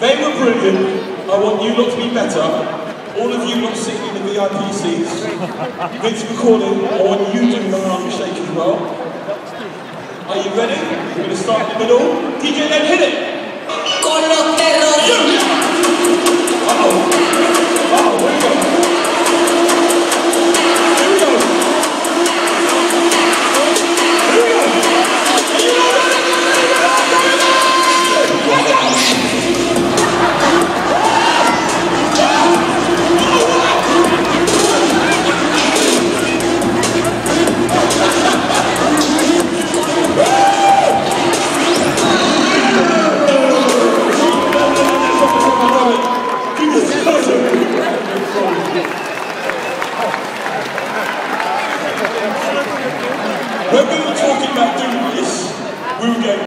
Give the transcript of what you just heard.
They were brilliant. I want you lot to be better. All of you lot sitting in the VIP seats. Vince Macaulay, I want you doing the shake as well. Are you ready? We're going to start in the middle. DJ, then hit it. When we were talking about doing this, we were going,